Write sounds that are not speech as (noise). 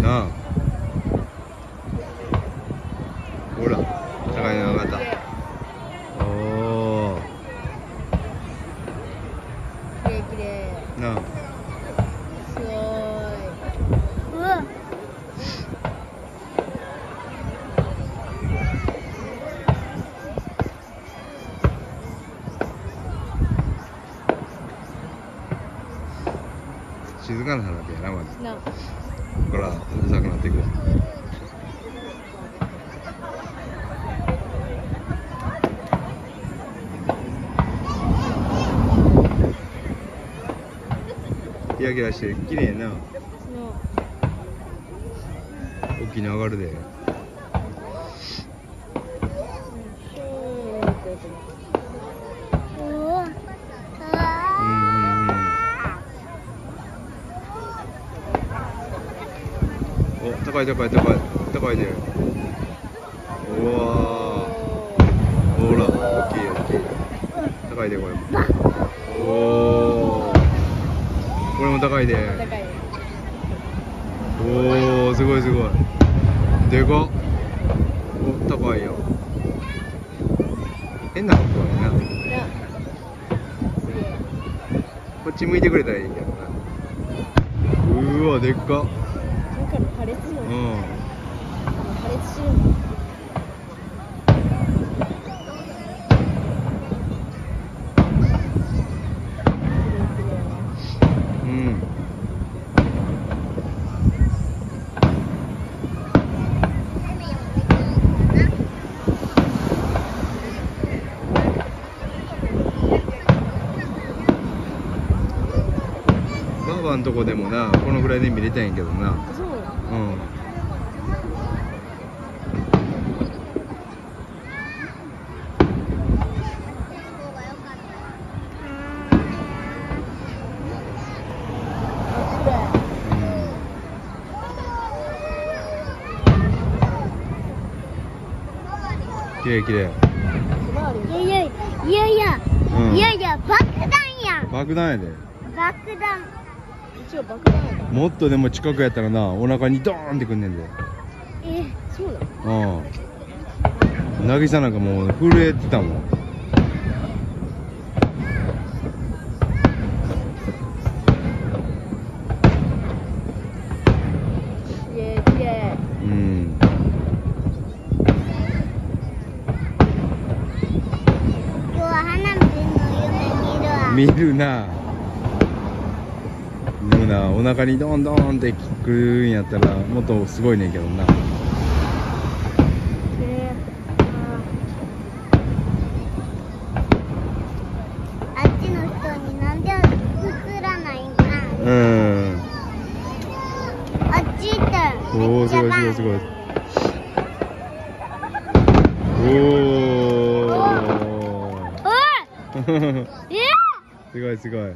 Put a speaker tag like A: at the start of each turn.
A: なあ。ほら高いの上がったおお
B: きれいきれ
A: いなあ。
B: すごい。
C: うわ。っ
A: 静かな花火やなまず。
B: な
A: こからうるさくなっていくわ。キラキラして綺麗な。の沖に上がるで。お高い高い高い高いでうわ
B: ー。
A: ほら大きい大きい高いでこれも。おおこれも高いで高
B: い
A: おおすごいすごい。でかっ。お高いよ。変な格好やな。こっち向いてくれたらいいけどな。うーわでっかっ
B: うん。破裂してるもん。
A: うん。ババん。とこでもなこのぐらいで見れたいん。やけどなきれいきれい
C: いやいやいやいや、
A: うん。いや
C: いや爆弾やん。
A: 爆弾やで。
C: 爆弾
B: 一応爆弾や
A: もっとでも近くやったらなお腹にドーンってくんねんで。
B: えそうな
A: の？うん。渚なんかもう震えてたもん。
C: 見
A: るな。でもな。お腹にドンドンってくるんやったらもっとすごいねんけどな。いき
B: れい
C: あっちの人になんで映らないんかな
A: うん。
C: あっち行ったらおおすごいすごいすご
A: い。おお (laughs)
B: (laughs)
A: すごいすごい